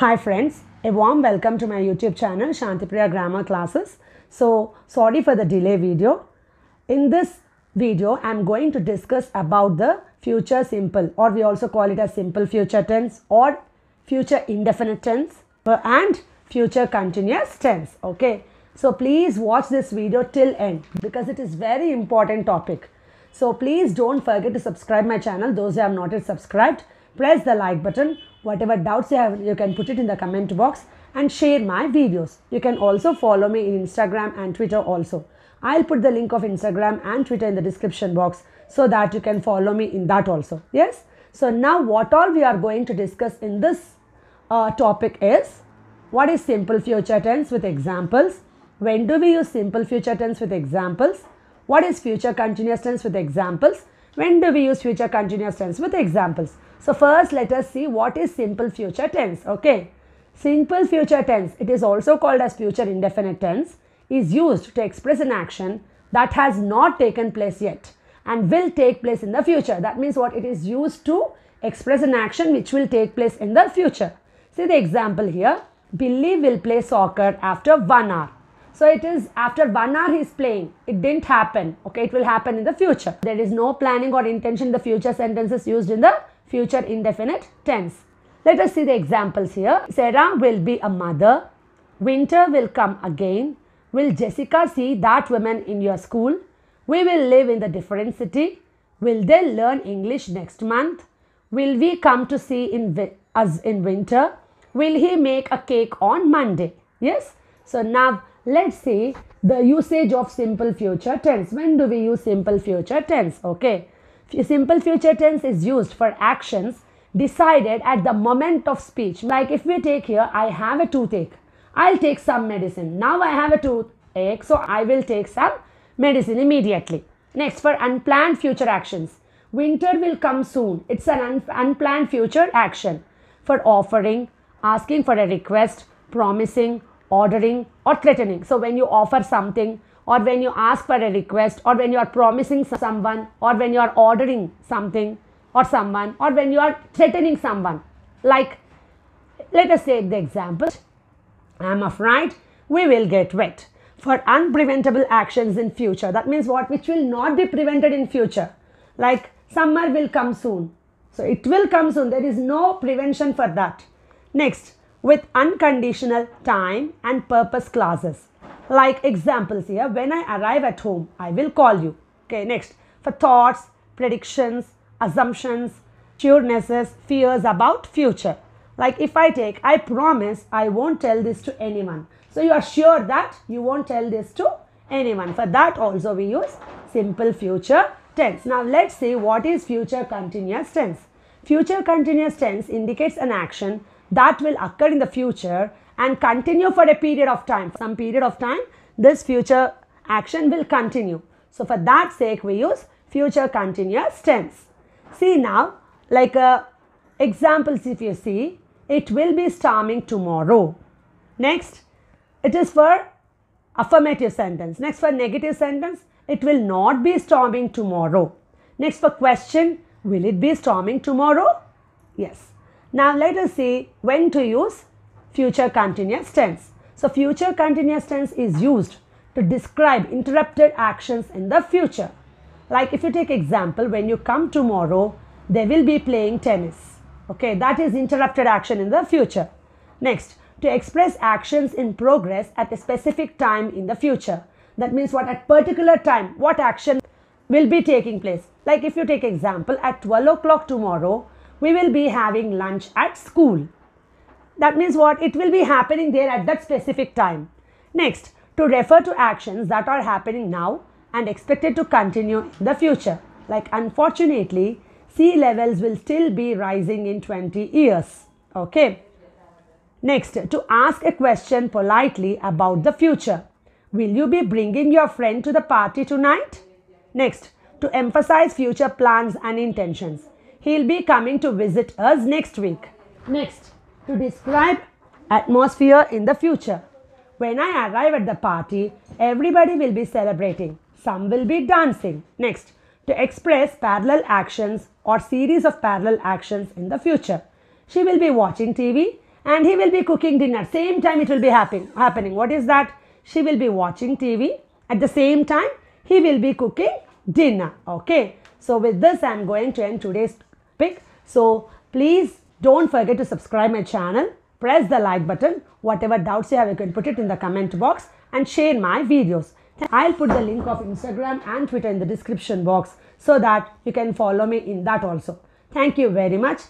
Hi friends, a warm welcome to my YouTube channel Shanthi Priya Grammar Classes. So sorry for the delay video. In this video, I am going to discuss about the future simple or we also call it as simple future tense or future indefinite tense uh, and future continuous tense. Okay. So please watch this video till end because it is very important topic. So please don't forget to subscribe my channel. Those who have not yet subscribed, press the like button. Whatever doubts you have, you can put it in the comment box and share my videos. You can also follow me in Instagram and Twitter also. I'll put the link of Instagram and Twitter in the description box so that you can follow me in that also. Yes. So now what all we are going to discuss in this uh, topic is what is simple future tense with examples. When do we use simple future tense with examples? What is future continuous tense with examples? When do we use future continuous tense with examples? So first let us see what is simple future tense. Okay. Simple future tense, it is also called as future indefinite tense, is used to express an action that has not taken place yet and will take place in the future. That means what it is used to express an action which will take place in the future. See the example here. Billy will play soccer after one hour. So it is after one hour he is playing. It didn't happen. Okay, it will happen in the future. There is no planning or intention in the future sentences used in the future indefinite tense. Let us see the examples here. Sarah will be a mother. Winter will come again. Will Jessica see that woman in your school? We will live in the different city. Will they learn English next month? Will we come to see in us in winter? Will he make a cake on Monday? Yes. So now let's see the usage of simple future tense. When do we use simple future tense? Okay. Simple future tense is used for actions decided at the moment of speech. Like if we take here, I have a toothache. I'll take some medicine. Now I have a toothache, so I will take some medicine immediately. Next, for unplanned future actions. Winter will come soon. It's an un unplanned future action. For offering, asking for a request, promising, ordering or threatening. So when you offer something or when you ask for a request or when you are promising someone or when you are ordering something or someone or when you are threatening someone. Like let us take the example. I am afraid we will get wet for unpreventable actions in future. That means what? Which will not be prevented in future. Like summer will come soon. So it will come soon. There is no prevention for that. Next, with unconditional time and purpose clauses. Like examples here, when I arrive at home, I will call you. Okay, next, for thoughts, predictions, assumptions, surenesses, fears about future. Like if I take, I promise I won't tell this to anyone. So you are sure that you won't tell this to anyone. For that also we use simple future tense. Now let's see what is future continuous tense. Future continuous tense indicates an action that will occur in the future and continue for a period of time. For Some period of time, this future action will continue. So for that sake, we use future continuous tense. See now, like uh, examples if you see, it will be storming tomorrow. Next, it is for affirmative sentence. Next for negative sentence, it will not be storming tomorrow. Next for question, will it be storming tomorrow? Yes. Now let us see when to use future continuous tense. So future continuous tense is used to describe interrupted actions in the future. Like if you take example, when you come tomorrow, they will be playing tennis. Okay, that is interrupted action in the future. Next, to express actions in progress at a specific time in the future. That means what at particular time, what action will be taking place. Like if you take example, at 12 o'clock tomorrow, we will be having lunch at school. That means what? It will be happening there at that specific time. Next, to refer to actions that are happening now and expected to continue in the future. Like unfortunately, sea levels will still be rising in 20 years. Okay. Next, to ask a question politely about the future. Will you be bringing your friend to the party tonight? Next, to emphasize future plans and intentions. He'll be coming to visit us next week. Next, to describe atmosphere in the future. When I arrive at the party, everybody will be celebrating. Some will be dancing. Next, to express parallel actions or series of parallel actions in the future. She will be watching TV and he will be cooking dinner. Same time it will be happen, happening. What is that? She will be watching TV. At the same time, he will be cooking dinner. Okay. So with this, I am going to end today's topic. So please don't forget to subscribe my channel. Press the like button. Whatever doubts you have, you can put it in the comment box and share my videos. I'll put the link of Instagram and Twitter in the description box so that you can follow me in that also. Thank you very much.